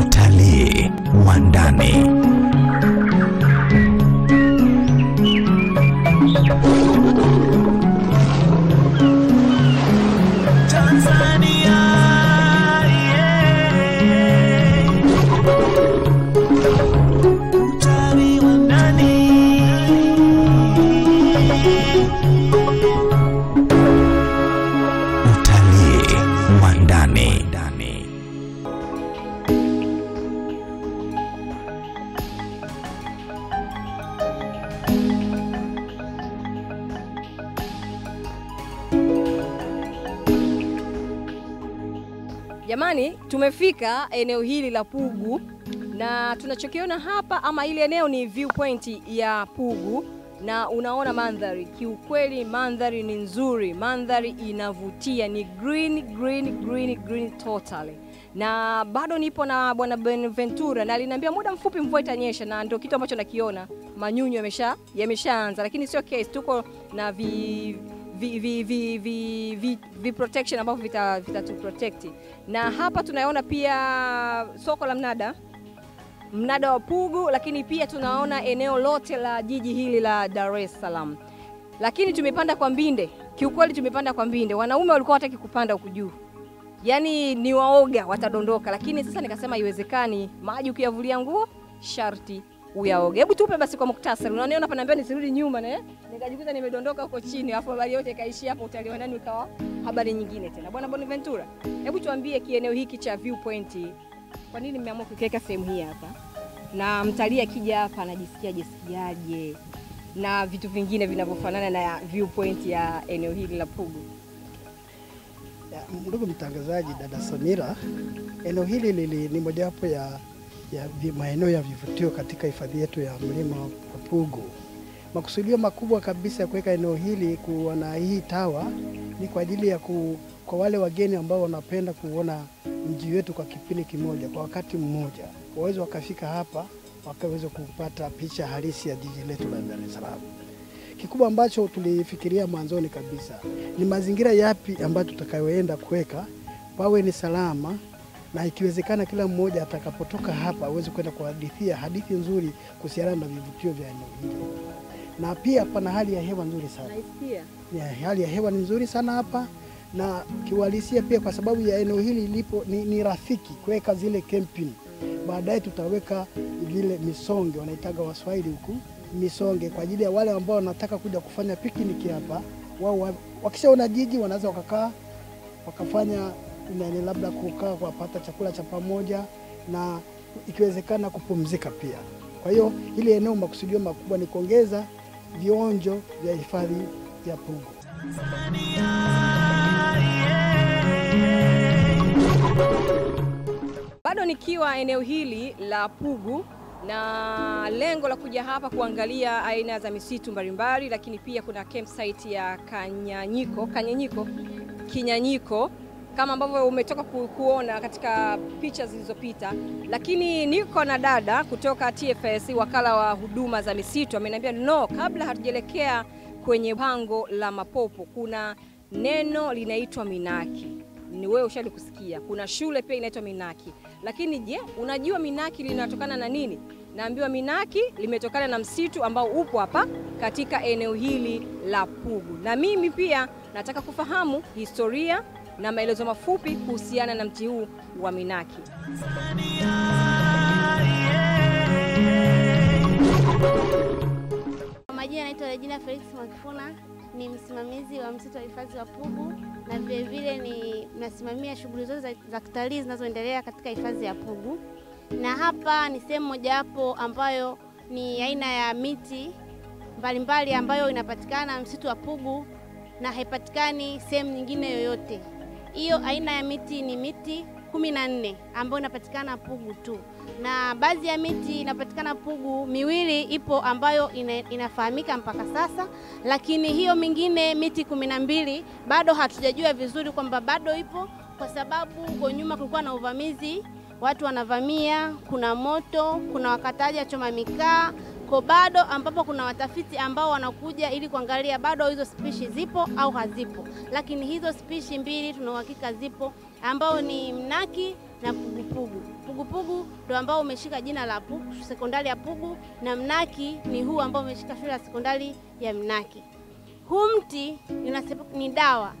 Utalii wa ndani. Tumefika eneo hili la Pugu na tunachokiona hapa ama ile eneo ni viewpoint ya Pugu na unaona mandhari. Kiukweli mandhari ni nzuri, mandhari inavutia, ni green green green green totally. Na bado nipo na bwana Benventura na aliniambia muda mfupi mvua itanyesha, na ndio kitu ambacho nakiona, manyunyu yamesha yameshaanza, lakini sio case, tuko na vi vi, vi, vi, vi, vi, protection ambavyo vita, vita protect. Na hapa tunaona pia soko la mnada mnada wa Pugu, lakini pia tunaona eneo lote la jiji hili la Dar es Salaam. Lakini tumepanda kwa mbinde, kiukweli tumepanda kwa mbinde. Wanaume walikuwa wataki kupanda huku juu, yaani ni waoga watadondoka, lakini sasa nikasema iwezekani maji ukiyavulia nguo sharti uyaoge. Hebu tupe basi kwa muktasari. Unaniona hapa naambia nisirudi nyuma na nikajikuta nimedondoka huko chini, afu habari yote ikaishia hapo, utaliwa nani ukawa habari nyingine tena. Bwana Bonaventura, hebu tuambie kieneo hiki cha viewpoint, kwa nini mmeamua kukiweka sehemu hii hapa, na mtalii akija hapa anajisikia jisikiaje, na vitu vingine vinavyofanana na viewpoint ya eneo hili la Pugu? Ndugu mtangazaji, dada Samira, eneo hili lili, ni mojawapo ya, maeneo ya vivutio katika hifadhi yetu ya mlima wa Pugu. Makusudio makubwa kabisa ya kuweka eneo hili kuwa na hii tawa ni kwa ajili ya ku, kwa wale wageni ambao wanapenda kuona mji wetu kwa kipindi kimoja, kwa wakati mmoja, waweze wakafika hapa wakaweza kupata picha halisi ya jiji letu la Dar es Salaam. Kikubwa ambacho tulifikiria mwanzoni kabisa ni mazingira yapi ambayo tutakayoenda kuweka pawe ni salama, na ikiwezekana kila mmoja atakapotoka hapa aweze kwenda kuhadithia hadithi nzuri kuhusiana na vivutio vya eneo hili, na pia pana hali ya hewa nzuri sana. Ya, hali ya hewa ni nzuri sana hapa na kiuhalisia pia, kwa sababu ya eneo hili lipo ni, ni rafiki kuweka zile camping. Baadaye tutaweka vile misonge wanaitaga Waswahili huku misonge, kwa ajili ya wale ambao wanataka kuja kufanya pikniki hapa. Wao wakishaona jiji wanaweza wakakaa wakafanya nani, labda kukaa kupata chakula cha pamoja na ikiwezekana kupumzika pia. Kwa hiyo hili eneo makusudio makubwa ni kuongeza vionjo vya hifadhi ya Pugu. bado nikiwa eneo hili la Pugu na lengo la kuja hapa kuangalia aina za misitu mbalimbali, lakini pia kuna campsite ya Kanyanyiko, Kanyanyiko, Kinyanyiko kama ambavyo umetoka ku, kuona katika picha zilizopita, lakini niko na dada kutoka TFS, wakala wa huduma za misitu, ameniambia no, kabla hatujaelekea kwenye pango la Mapopo kuna neno linaitwa Minaki ni wewe ushalikusikia. Kuna shule pia inaitwa Minaki, lakini je, unajua Minaki linatokana na nini? Naambiwa Minaki limetokana na msitu ambao upo hapa katika eneo hili la Pugu, na mimi pia nataka kufahamu historia na maelezo mafupi kuhusiana na mti huu wa Minaki. Kwa majina anaitwa Regina Felix Mwakifuna, ni msimamizi wa msitu wa hifadhi wa Pugu na vilevile ni nasimamia shughuli zote za, za kitalii zinazoendelea katika hifadhi ya Pugu, na hapa ni sehemu mojawapo ambayo ni aina ya miti mbalimbali ambayo inapatikana msitu wa Pugu na haipatikani sehemu nyingine yoyote. Hiyo aina ya miti ni miti kumi na nne ambayo inapatikana Pugu tu, na baadhi ya miti inapatikana Pugu, miwili ipo ambayo ina, inafahamika mpaka sasa, lakini hiyo mingine miti kumi na mbili bado hatujajua vizuri kwamba bado ipo, kwa sababu huko nyuma kulikuwa na uvamizi, watu wanavamia, kuna moto, kuna wakataji wa choma mikaa ko bado ambapo kuna watafiti ambao wanakuja ili kuangalia bado hizo spishi zipo au hazipo, lakini hizo spishi mbili tuna uhakika zipo ambao ni mnaki na pugupugu. Pugupugu ndo ambao umeshika jina la Pugu, sekondari ya Pugu, na mnaki ni huu ambao umeshika shule ya sekondari ya Mnaki. Huu mti ni dawa,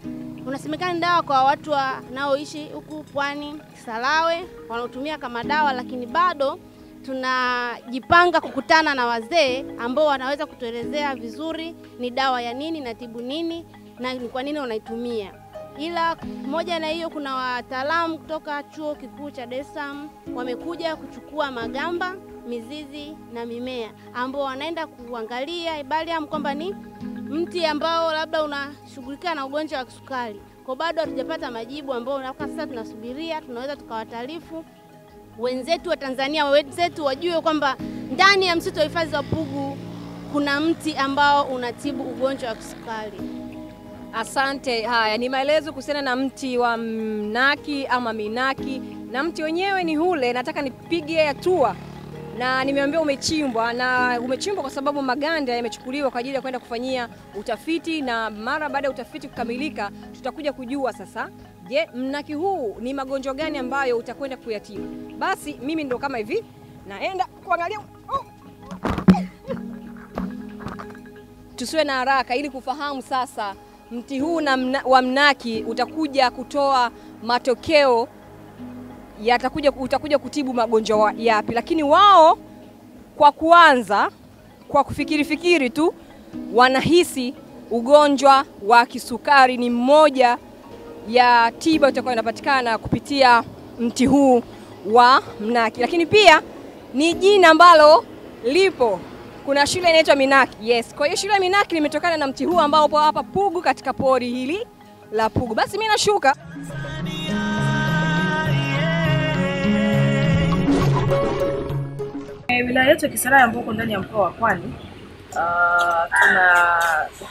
unasemekana ni dawa kwa watu wanaoishi huku pwani Kisarawe, wanaotumia kama dawa, lakini bado tunajipanga kukutana na wazee ambao wanaweza kutuelezea vizuri ni dawa ya nini na tibu nini na ni kwa nini wanaitumia. Ila moja na hiyo, kuna wataalamu kutoka chuo kikuu cha Dar es Salaam wamekuja kuchukua magamba, mizizi na mimea ambao wanaenda kuangalia Ibaliam kwamba ni mti ambao labda unashughulika na ugonjwa wa kisukari. Kwa bado hatujapata majibu ambao mpaka sasa tunasubiria, tunaweza tukawataarifu wenzetu wa Tanzania, wenzetu wajue kwamba ndani ya msitu wa hifadhi wa Pugu kuna mti ambao unatibu ugonjwa wa kisukari. Asante. Haya ni maelezo kuhusiana na mti wa mnaki ama minaki, na mti wenyewe ni hule. Nataka nipige hatua, na nimeambiwa umechimbwa, na umechimbwa kwa sababu maganda yamechukuliwa kwa ajili ya kwenda kufanyia utafiti, na mara baada ya utafiti kukamilika, tutakuja kujua sasa, je, mnaki huu ni magonjwa gani ambayo utakwenda kuyatibu. Basi mimi ndo kama hivi naenda kuangalia oh. tusiwe na haraka ili kufahamu sasa mti huu na mna, wa mnaki utakuja kutoa matokeo yatakuja utakuja kutibu magonjwa yapi, lakini wao kwa kuanza kwa kufikiri fikiri tu wanahisi ugonjwa wa kisukari ni mmoja ya tiba itakayo inapatikana kupitia mti huu wa mnaki, lakini pia ni jina ambalo lipo. Kuna shule inaitwa Minaki. Yes, kwa hiyo shule ya Minaki limetokana na mti huu ambao upo hapa Pugu katika pori hili la Pugu. Basi mimi nashuka Eh, wilaya yetu ya Kisarawe ambao iko ndani ya mkoa wa Pwani Uh, tuna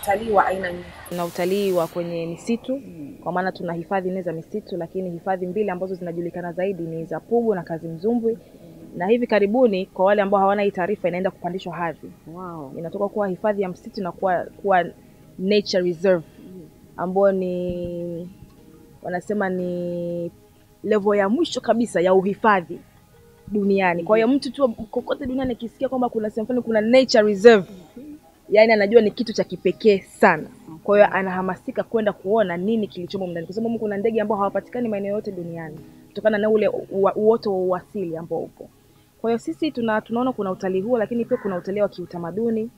utalii wa aina nyingi. Tuna utalii wa kwenye misitu kwa maana tuna hifadhi nne za misitu, lakini hifadhi mbili ambazo zinajulikana zaidi ni za Pugu na Kazimzumbwi, na hivi karibuni kwa wale ambao hawana hii taarifa inaenda kupandishwa hadhi wow. inatoka kuwa hifadhi ya msitu na kuwa, kuwa nature reserve ambayo ni wanasema ni level ya mwisho kabisa ya uhifadhi duniani. Kwa hiyo mtu tu kokote duniani akisikia kwamba kuna sehemu fulani kuna nature reserve, yani anajua ni kitu cha kipekee sana. Kwa hiyo anahamasika kwenda kuona nini kilichomo ndani, kwa sababu kuna ndege ambao hawapatikani maeneo yote duniani kutokana na ule uoto wa uasili ambao upo. Kwa hiyo sisi tuna, tunaona kuna utalii huo, lakini pia kuna utalii wa kiutamaduni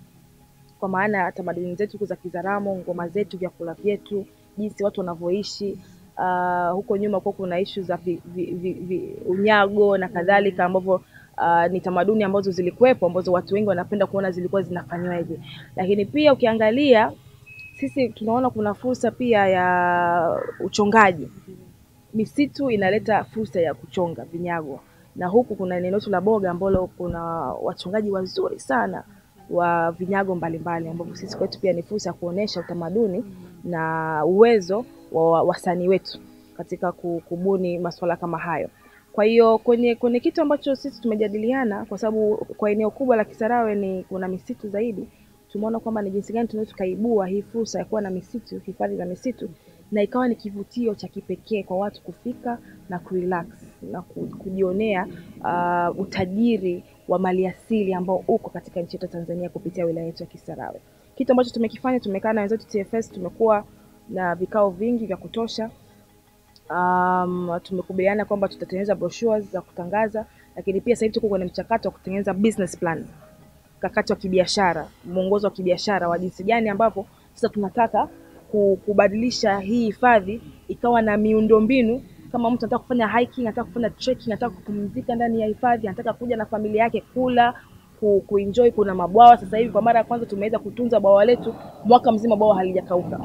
kwa maana tamaduni zetu za Kizaramo, ngoma zetu, vyakula vyetu, jinsi watu wanavyoishi. Uh, huko nyuma kuwa kuna ishu za vi, vi, vi, vi, unyago na kadhalika ambavyo uh, ni tamaduni ambazo zilikuwepo ambazo watu wengi wanapenda kuona zilikuwa zinafanywaje, lakini pia ukiangalia sisi tunaona kuna fursa pia ya uchongaji. Misitu inaleta fursa ya kuchonga vinyago, na huku kuna eneo letu la Boga ambalo kuna wachongaji wazuri sana wa vinyago mbalimbali, ambapo sisi kwetu pia ni fursa ya kuonesha utamaduni na uwezo wa wasanii wetu katika kubuni masuala kama hayo. Kwa hiyo kwenye kwenye kitu ambacho sisi tumejadiliana, kwa sababu kwa eneo kubwa la Kisarawe ni kuna misitu zaidi, tumeona kwamba ni jinsi gani tunaweza tukaibua hii fursa ya kuwa na misitu, hifadhi za misitu, na ikawa ni kivutio cha kipekee kwa watu kufika na kurelax na kujionea uh, utajiri wa maliasili ambao uko katika nchi yetu ya Tanzania kupitia wilaya yetu ya Kisarawe. Kitu ambacho tumekifanya, tumekaa na wenzetu TFS, tumekuwa na vikao vingi vya kutosha. Um, tumekubaliana kwamba tutatengeneza brochures za kutangaza, lakini pia sasa hivi tuko kwenye mchakato wa kutengeneza business plan, mkakati wa kibiashara, mwongozo wa kibiashara wa jinsi gani ambapo sasa tunataka kubadilisha hii hifadhi ikawa na miundombinu. Kama mtu anataka kufanya hiking, anataka kufanya trekking, anataka kupumzika ndani ya hifadhi, anataka kuja na familia yake kula ku, kuenjoy. Kuna mabwawa sasa hivi, kwa mara ya kwanza tumeweza kutunza bwawa letu, mwaka mzima bwawa halijakauka.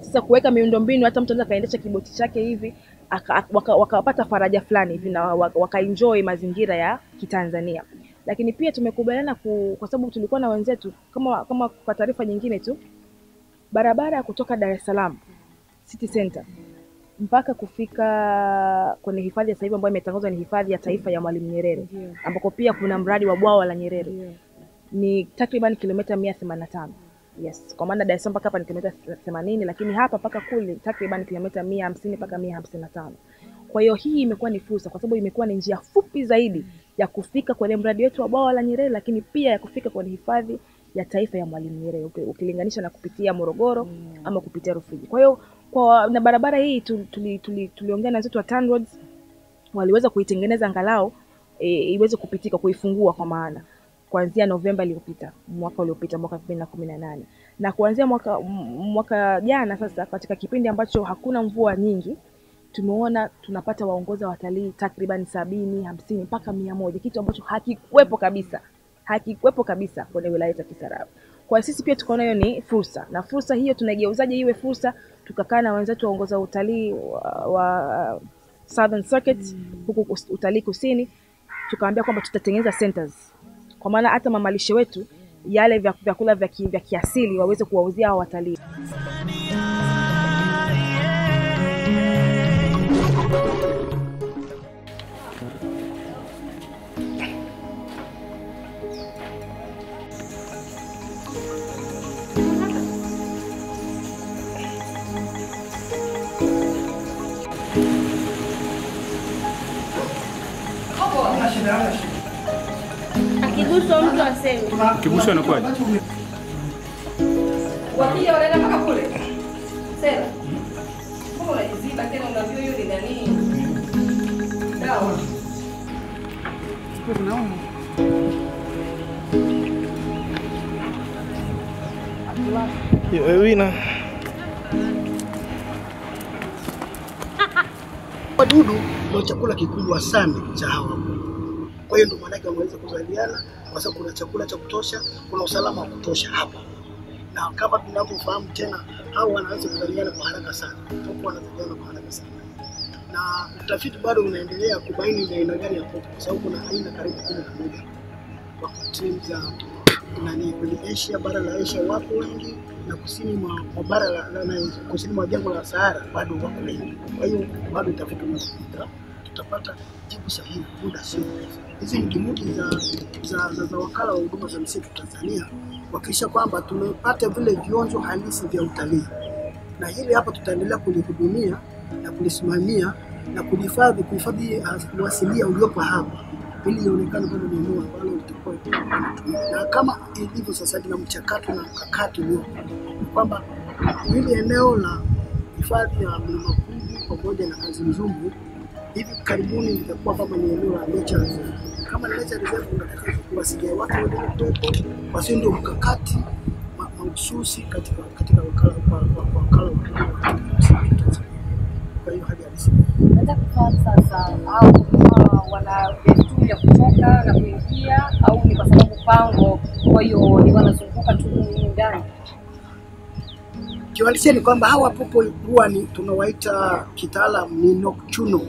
Sasa kuweka miundombinu, hata mtu anaweza kaendesha kiboti chake hivi wakapata aka- waka- faraja fulani hivi na waka- wakaenjoy mazingira ya Kitanzania. Lakini pia tumekubaliana ku, kwa sababu tulikuwa na wenzetu kama kama kwa taarifa nyingine tu, barabara ya kutoka Dar es Salaam City Center mpaka kufika kwenye hifadhi ya sasa hivi ambayo imetangazwa ni hifadhi ya taifa ya Mwalimu Nyerere, yeah. ambako pia kuna mradi wa bwawa la Nyerere yeah. ni takriban kilomita mia themanini na tano. Yes, kwa maana Dar es Salaam mpaka hapa ni kilomita themanini, lakini hapa mpaka kule takriban kilomita mia hamsini mpaka mia hamsini na tano. Kwa hiyo hii imekuwa ni fursa, kwa sababu imekuwa ni njia fupi zaidi ya kufika kwenye mradi wetu wa bwawa la Nyerere, lakini pia ya kufika kwenye hifadhi ya taifa ya Mwalimu Nyerere ukilinganisha na kupitia Morogoro ama kupitia Rufiji. Kwa hiyo kwa na barabara hii tuliongea tuli- tuli- tuliongea na wenzetu wa TANROADS waliweza kuitengeneza angalau e, iweze kupitika, kuifungua kwa maana kuanzia Novemba iliyopita mwaka uliopita mwaka elfu mbili na kuanzia mwaka mwaka jana sasa, katika kipindi ambacho hakuna mvua nyingi, tumeona tunapata waongoza watalii takriban sabini hamsini mpaka mia moja kitu ambacho hakikuwepo kabisa hakikuwepo kabisa kwenye wilaya ya Kisarawe. Kwa sisi pia tukaona hiyo ni fursa, na fursa hiyo tunaigeuzaje iwe fursa? Tukakaa na wenzetu waongoza utalii wa, wa Southern Circuit huku utalii kusini, tukaambia kwamba tutatengeneza centers, kwa maana hata mamalishe wetu yale vyakula vya, vya kiasili waweze kuwauzia hao watalii. Akiguswa mtu aseme. Kibusho anakuwaje? Wakija wanaenda mpaka kule. Sera. Kama unajiziba tena unajua hiyo ni nani? Dawa. Wadudu ndio chakula kikubwa sana cha hawa. Kwa hiyo ndio maanake wameweza kuzaliana, kwa sababu kuna chakula cha kutosha, kuna usalama wa kutosha hapa, na kama tunavyofahamu tena, hao wanaanza kuzaliana kwa haraka sana, popo wanazaliana kwa haraka sana, na utafiti bado unaendelea kubaini ni aina gani ya popo, kwa sababu kuna aina karibu kumi na moja. Kwa timu za nani kwenye Asia, bara la Asia wapo wengi na kusini mwa bara la, la, kusini mwa jangwa la Sahara bado wako wengi. Kwa hiyo bado utafiti unafanyika, tutapata jibu sahihi muda sio mrefu. Hizi ni juhudi za, za, za, za wakala wa huduma za misitu Tanzania kuhakikisha kwamba tumepata vile vionjo halisi vya utalii, na hili hapa tutaendelea kulihudumia na kulisimamia na kuhifadhi kuhifadhi uh, uasilia uliopo hapa ili ionekane kama ni eneo ambalo litakuwa na kama ilivyo sasa hivi na mchakato na mkakati ni kwamba hili eneo la hifadhi ya mlima Pugu pamoja na Kazimzumbu hivi karibuni nitakuwa kama ni eneo la nature reserve. Kama ni nature reserve, unatakiwa kuwasilia watu waendelee mtoto basi ndio mkakati ma- mahususi katika katika wakala kwa kwa- kwa wakala wa. Kwa hiyo hadi halisi Nataka kufahamu sasa au wana desturi ya kutoka na kuingia au ni kwa sababu pango, kwa hiyo ni wanazunguka tu ndani? Kiuhalisia ni kwamba hawa popo huwa ni tunawaita kitaalam ni nocturnal.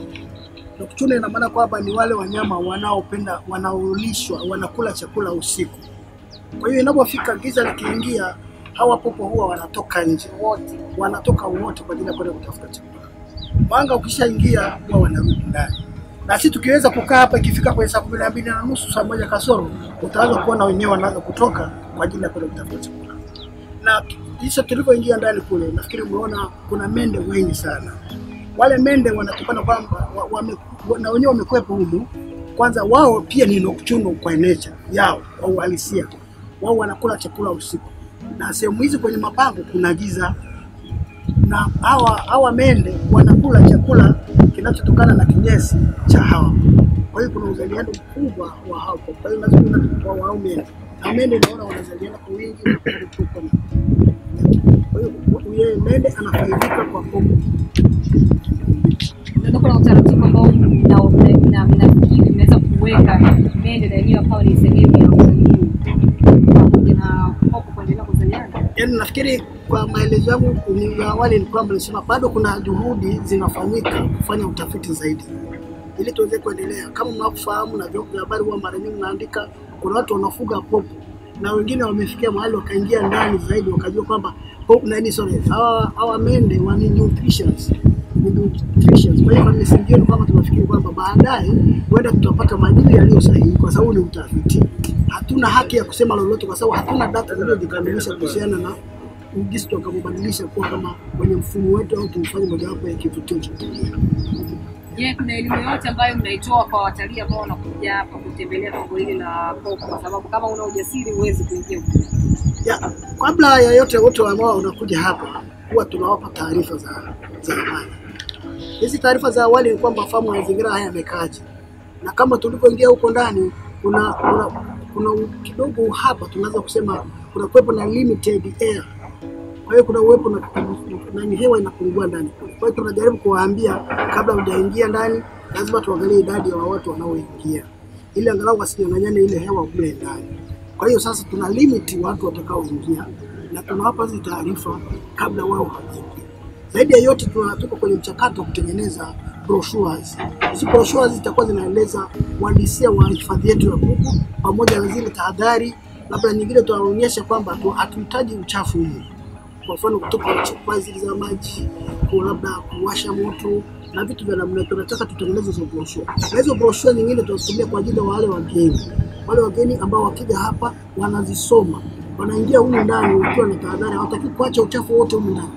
Nocturnal ina maana kwamba ni wale wanyama wanaopenda wanaolishwa wanakula chakula usiku. Kwa hiyo inapofika giza likiingia, hawa popo huwa wanatoka nje wote, wanatoka wote kwa ajili ya kwenda kutafuta chakula. Mwanga ukishaingia huwa wanarudi ndani, na sisi tukiweza kukaa hapa, ikifika kwenye saa kumi na mbili na nusu saa moja kasoro, utaanza kuona wenyewe wanaanza kutoka kwa ajili ya kwenda kutafuta chakula na kisha tulivyoingia ndani kule, nafikiri umeona kuna mende wengi sana. Wale mende wanatokana kwamba na wenyewe wamekwepo humu. Kwanza wao pia ni nocturnal kwa nature yao, kwa uhalisia wao wanakula chakula usiku, na sehemu hizi kwenye mapango kuna giza, na hawa hawa mende wanakula chakula kinachotokana na kinyesi cha hawa. Kwa hiyo kuna uzaliano mkubwa wa hapo. Kwa hiyo lazima kwa wao mende na mende, naona wanazaliana kwa wingi kwa hiyo yeye mende anafaidika kwa popo. Ndio kuna utaratibu ambao mnafikiri mnaweza kuweka mende na yenyewe akawa ni sehemu ya utalii pamoja na popo kuendelea kuzaliana. Yaani nafikiri kwa maelezo yangu awali ni kwamba nilisema bado kuna juhudi zinafanyika kufanya utafiti zaidi ili tuweze kuendelea. Kama mnavyofahamu na vyombo vya habari huwa mara nyingi mnaandika, kuna watu wanafuga popo na wengine wamefikia mahali wakaingia ndani zaidi wakajua kwamba popo nani, sorry, hawa hawa mende wa ni Kwa hiyo kwamba tunafikiri kwamba baadaye huenda tutapata majibu yaliyo sahihi, kwa sababu ni utafiti. Hatuna haki ya kusema lolote, kwa sababu hatuna data zilizojikamilisha kuhusiana na jinsi kuwa kama kwenye mfumo wetu au tumfanye mojawapo ya kivutio cha utalii. Je, kuna elimu yoyote ambayo mnaitoa kwa watalii ambao wanakuja hapa kutembelea pango hili la? Kwa sababu kama una ujasiri huwezi kuingia ya, kabla ya yote wote ambao wanakuja hapa huwa tunawapa taarifa za za awali. Hizi taarifa za awali ni kwamba fahamu mazingira haya yamekaaje, na kama tulivyoingia huko ndani kuna kuna, kuna kidogo hapa tunaweza kusema kuna kuwepo na limited air, kwa hiyo kuna uwepo na nani, hewa inapungua ndani kule. Kwa hiyo tunajaribu kuwaambia kabla hujaingia ndani, lazima tuangalie idadi ya watu wanaoingia ili angalau wasinyang'anyane ile hewa kule ndani. Kwa hiyo sasa tuna limit watu watakaoingia na tunawapa hizi taarifa kabla wao hawajaingia. Zaidi ya yote tunatoka kwenye mchakato wa kutengeneza brochures. Hizi brochures zitakuwa zinaeleza uhalisia wa hifadhi yetu ya kuku pamoja na zile tahadhari, labda nyingine tunaonyesha kwamba tu- hatuhitaji uchafu huu, kwa mfano kutupa chupa zile za maji, labda kuwasha moto na vitu vya namna. Tunataka tutengeneze hizo brochure, na hizo brochure nyingine tunazitumia kwa ajili ya wale wageni, wale wageni ambao wakija hapa wanazisoma, wanaingia humu ndani wakiwa na tahadhari, hawataki kuacha uchafu wote humu ndani.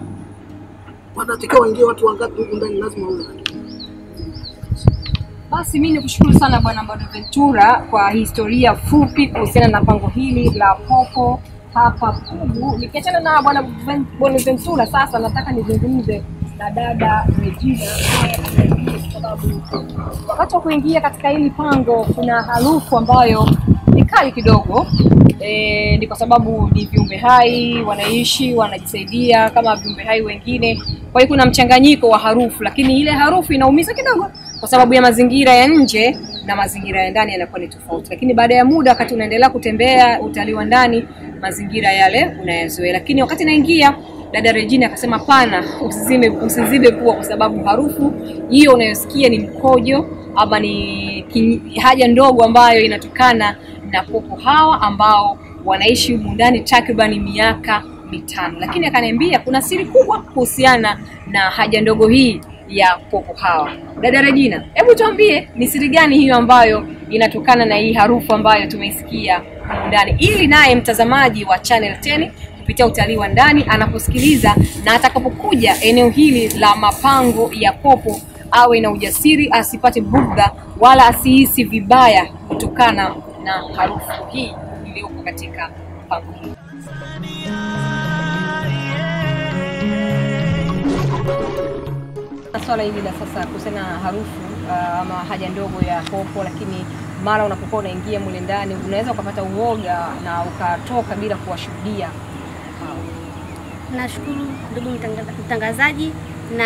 Wanatakiwa waingie watu wangapi huko ndani, lazima uwe Basi mimi nikushukuru sana Bwana Bonaventura kwa historia fupi kuhusiana na pango hili la popo hapa Pugu. Nikiachana na Bwana Ven- Bonaventura, sasa nataka nizungumze na dada Regina. Kwa sababu wakati wa kuingia katika hili pango kuna harufu ambayo ni kali kidogo. E, ni kwa sababu ni viumbe hai wanaishi wanajisaidia kama viumbe hai wengine, kwa hiyo kuna mchanganyiko wa harufu, lakini ile harufu inaumiza kidogo kwa sababu ya mazingira ya nje na mazingira ya ndani yanakuwa ni tofauti, lakini baada ya muda, wakati unaendelea kutembea utalii wa ndani, mazingira yale unayazoea. Lakini wakati naingia, dada Regina akasema pana, usizime usizibe pua, kwa sababu harufu hiyo unayosikia ni mkojo ama ni haja ndogo ambayo inatokana na popo hawa ambao wanaishi humu ndani takribani miaka mitano, lakini akaniambia kuna siri kubwa kuhusiana na haja ndogo hii ya popo hawa. Dada Regina, hebu tuambie ni siri gani hiyo ambayo inatokana na hii harufu ambayo tumeisikia humu ndani, ili naye mtazamaji wa Channel 10 kupitia utalii wa ndani anaposikiliza na atakapokuja eneo hili la mapango ya kopo awe na ujasiri, asipate bugdha wala asihisi vibaya kutokana na harufu hii iliyoko katika pango hili. swala hili la sasa kuhusiana na harufu uh, ama haja ndogo ya popo, lakini mara unapokuwa unaingia mule ndani unaweza ukapata uoga na ukatoka bila kuwashuhudia. Nashukuru ndugu mtangazaji, na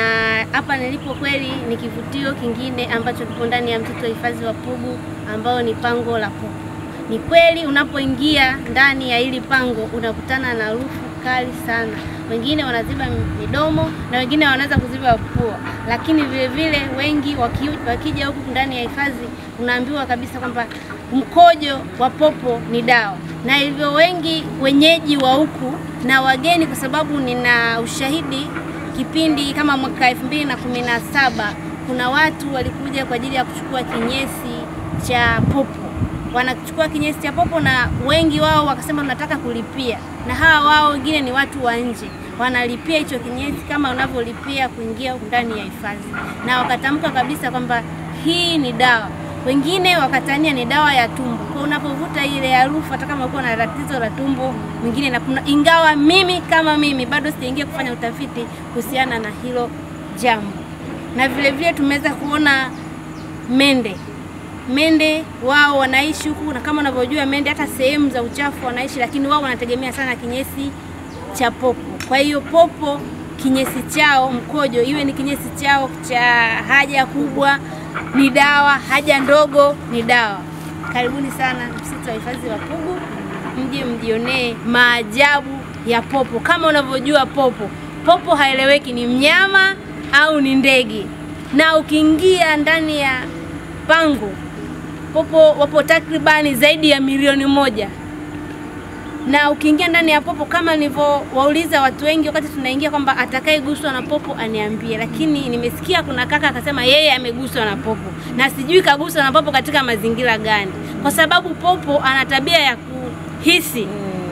hapa nilipo kweli ni kivutio kingine ambacho kipo ndani ya msitu wa hifadhi wa Pugu ambao ni pango la popo. Ni kweli unapoingia ndani ya hili pango unakutana na harufu kali sana. Wengine wanaziba midomo na wengine wanaweza kuziba pua, lakini vile vile wengi waki, wakija huku ndani ya hifadhi unaambiwa kabisa kwamba mkojo wa popo ni dawa, na hivyo wengi wenyeji wa huku na wageni, kwa sababu nina ushahidi kipindi kama mwaka elfu mbili na kumi na saba kuna watu walikuja kwa ajili ya kuchukua kinyesi cha popo wanachukua kinyesi cha popo na wengi wao wakasema tunataka kulipia, na hawa wao wengine ni watu wa nje. Wanalipia hicho kinyesi kama unavyolipia kuingia ndani ya hifadhi, na wakatamka kabisa kwamba hii ni dawa. Wengine wakatania ni dawa ya tumbo, kwa unapovuta ile harufu, hata kama uko na tatizo la tumbo mwingine ingawa mimi kama mimi bado sijaingia kufanya utafiti kuhusiana na hilo jambo, na vilevile vile tumeweza kuona mende mende wao wanaishi huku, na kama unavyojua mende hata sehemu za uchafu wanaishi, lakini wao wanategemea sana kinyesi cha popo. Kwa hiyo popo kinyesi chao mkojo, iwe ni kinyesi chao cha haja kubwa ni dawa, haja ndogo ni dawa. Karibuni sana msitu wa hifadhi wa Pugu, mje mjionee maajabu ya popo. Kama unavyojua popo, popo haeleweki ni mnyama au ni ndege, na ukiingia ndani ya pango popo wapo takribani zaidi ya milioni moja. Na ukiingia ndani ya popo kama nilivyowauliza watu wengi wakati tunaingia kwamba atakayeguswa na popo aniambie, lakini nimesikia kuna kaka akasema yeye ameguswa na popo, na sijui kaguswa na popo katika mazingira gani, kwa sababu popo ana tabia ya kuhisi.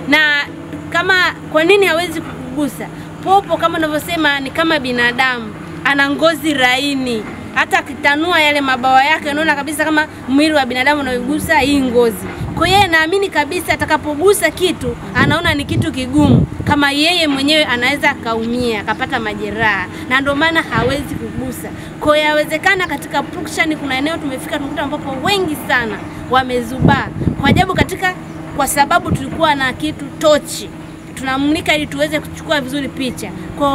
Na kama kwa nini hawezi kukugusa? Popo? Kama unavyosema ni kama binadamu, ana ngozi laini hata akitanua yale mabawa yake, unaona kabisa kama mwili wa binadamu unaigusa hii ngozi. Kwa hiyo naamini kabisa atakapogusa kitu anaona ni kitu kigumu, kama yeye mwenyewe anaweza akaumia akapata majeraha, na ndio maana hawezi kugusa. Kwa hiyo yawezekana katika production kuna eneo tumefika tunakuta ambapo wengi sana wamezubaa kwa ajabu katika, kwa sababu tulikuwa na kitu tochi tunamulika ili tuweze kuchukua vizuri picha. Kwa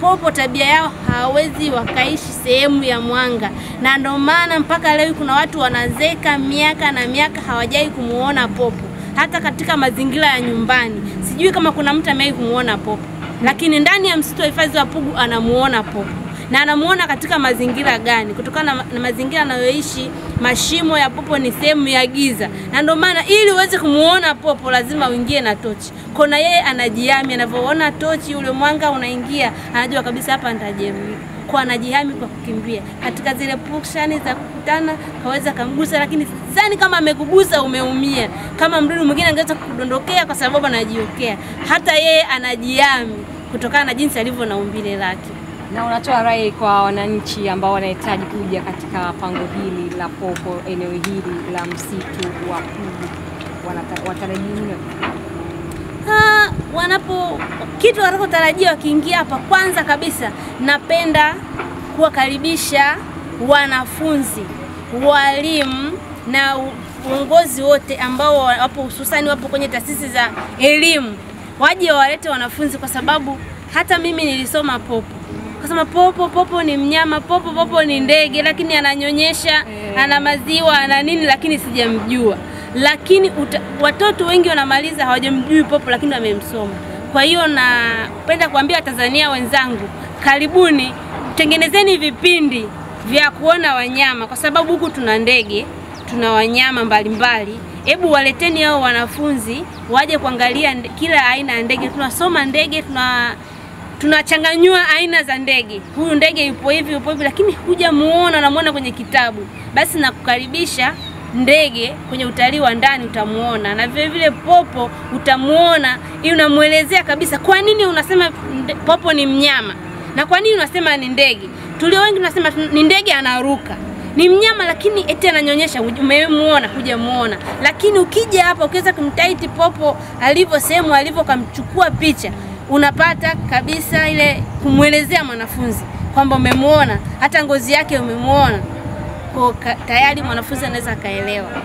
popo tabia yao hawawezi wakaishi sehemu ya mwanga, na ndio maana mpaka leo kuna watu wanazeka miaka na miaka hawajai kumuona popo, hata katika mazingira ya nyumbani. Sijui kama kuna mtu amewahi kumuona popo, lakini ndani ya msitu wa hifadhi wa Pugu anamuona popo na anamuona katika mazingira gani? Kutokana na, mazingira anayoishi, mashimo ya popo ni sehemu ya giza, na ndio maana ili uweze kumuona popo lazima uingie na tochi. Kona yeye anajihami, anavyoona tochi, ule mwanga unaingia, anajua kabisa hapa nitajeruhiwa kwa anajihami kwa kukimbia. Katika zile pukshani za kukutana kaweza kamgusa, lakini sidhani kama amekugusa umeumia. Kama mdudu mwingine angeweza kudondokea kwa sababu anajiokea. Hata yeye anajihami kutokana na jinsi alivyo na umbile lake. Na unatoa rai kwa wananchi ambao wanahitaji kuja katika pango hili la popo, eneo hili la msitu wa Pugu, watarajii nini? Wanapo kitu wanachotarajia wakiingia hapa, kwanza kabisa napenda kuwakaribisha wanafunzi, walimu na uongozi wote ambao wapo hususani wapo kwenye taasisi za elimu, waje wawalete wanafunzi, kwa sababu hata mimi nilisoma popo kasema popo popo ni mnyama, popo popo ni ndege, lakini ananyonyesha, ana maziwa, ana nini, lakini sijamjua. Lakini uta, watoto wengi wanamaliza hawajamjui popo, lakini wamemsoma. Kwa hiyo napenda kuambia Watanzania wenzangu, karibuni, tengenezeni vipindi vya kuona wanyama, kwa sababu huku tuna ndege, tuna wanyama mbalimbali. Hebu waleteni hao wanafunzi waje kuangalia kila aina ya ndege. Tunasoma ndege, tuna tunachanganyua aina za ndege. Huyu ndege yupo hivi, yupo hivi, lakini hujamuona, unamuona kwenye kitabu. Basi nakukaribisha ndege kwenye utalii wa ndani utamuona, na vile vile popo utamuona, ili unamuelezea kabisa kwa nini unasema popo ni mnyama na kwa nini unasema ni ndege. Tulio wengi tunasema ni ndege anaruka ni mnyama lakini eti ananyonyesha, umemuona? Hujamuona. Lakini ukija hapa ukiweza kumtaiti popo alivyo, sehemu alivyo, kamchukua picha, unapata kabisa ile kumwelezea mwanafunzi kwamba umemwona, hata ngozi yake umemwona, kwa tayari mwanafunzi anaweza akaelewa.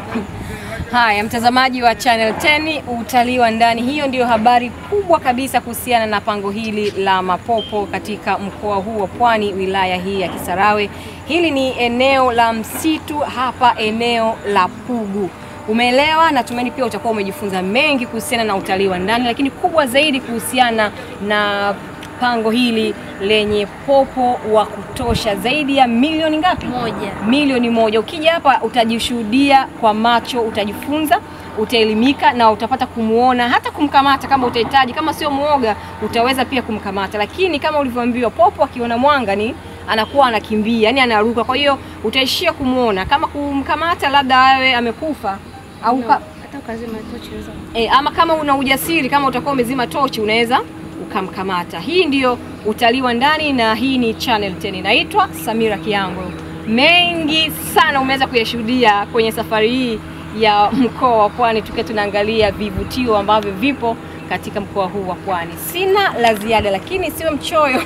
Haya, mtazamaji wa Channel 10, utalii wa ndani, hiyo ndiyo habari kubwa kabisa kuhusiana na pango hili la mapopo katika mkoa huu wa Pwani, wilaya hii ya Kisarawe. Hili ni eneo la msitu hapa, eneo la Pugu. Umeelewa? na Natumaini pia utakuwa umejifunza mengi kuhusiana na utalii wa ndani, lakini kubwa zaidi kuhusiana na pango hili lenye popo wa kutosha zaidi ya milioni ngapi? Moja. milioni moja. Ukija hapa utajishuhudia kwa macho, utajifunza, utaelimika na utapata kumuona, hata kumkamata kama utahitaji. Kama sio muoga, utaweza pia kumkamata, lakini kama ulivyoambiwa, popo akiona mwanga ni anakuwa anakimbia, yani anaruka. Kwa hiyo utaishia kumuona. Kama kumkamata, labda awe amekufa au ka, Hata ukazima tochi unaweza E, ama kama una ujasiri, kama utakuwa umezima tochi, unaweza ukamkamata. Hii ndiyo utalii wa ndani na hii ni Channel 10. inaitwa Samira Kiango. Mengi sana umeweza kuyashuhudia kwenye safari hii ya mkoa wa Pwani, tukiwa tunaangalia vivutio ambavyo vipo katika mkoa huu wa Pwani. Sina la ziada, lakini siwe mchoyo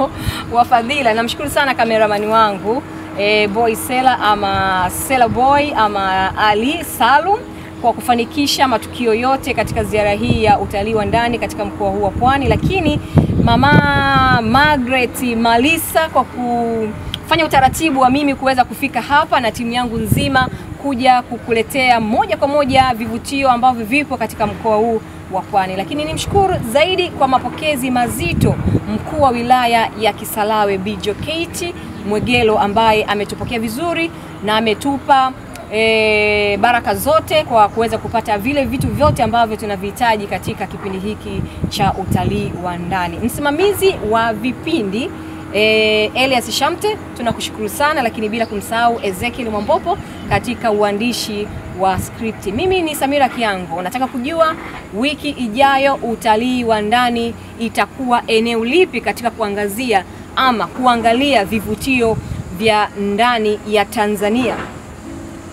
wa fadhila. Namshukuru sana kameramani wangu e, Boy Sela ama Sela Boy ama Ali Salum kwa kufanikisha matukio yote katika ziara hii ya utalii wa ndani katika mkoa huu wa Pwani, lakini mama Margaret Malisa kwa kufanya utaratibu wa mimi kuweza kufika hapa na timu yangu nzima kuja kukuletea moja kwa moja vivutio ambavyo vipo katika mkoa huu wa Pwani. Lakini nimshukuru zaidi kwa mapokezi mazito mkuu wa wilaya ya Kisarawe Bi Jokate Mwegelo ambaye ametupokea vizuri na ametupa e, baraka zote kwa kuweza kupata vile vitu vyote ambavyo tunavihitaji katika kipindi hiki cha utalii wa ndani. Msimamizi wa vipindi e, Elias Shamte tunakushukuru sana, lakini bila kumsahau Ezekiel Mwambopo katika uandishi wa skripti. Mimi ni Samira Kiango. Nataka kujua wiki ijayo utalii wa ndani itakuwa eneo lipi katika kuangazia ama kuangalia vivutio vya ndani ya Tanzania.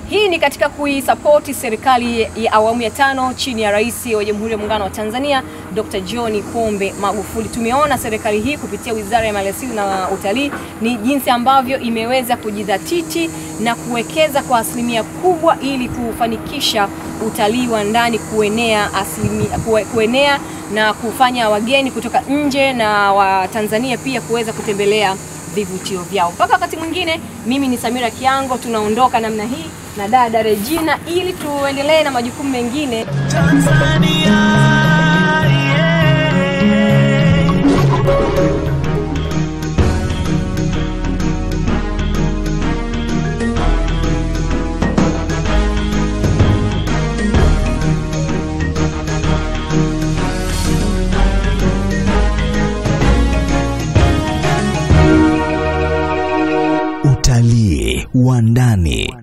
Hii ni katika kuisapoti serikali ya awamu ya tano chini ya Rais wa Jamhuri ya Muungano wa Tanzania Dr. John Pombe Magufuli. Tumeona serikali hii kupitia Wizara ya Maliasili na Utalii ni jinsi ambavyo imeweza kujidhatiti na kuwekeza kwa asilimia kubwa ili kufanikisha utalii wa ndani kuenea asilimia, kue- kuenea na kufanya wageni kutoka nje na Watanzania pia kuweza kutembelea vivutio vyao. Mpaka wakati mwingine, mimi ni Samira Kiango, tunaondoka namna hii na dada Regina ili tuendelee na majukumu mengine. Tanzania, yeah. Utalii wa ndani.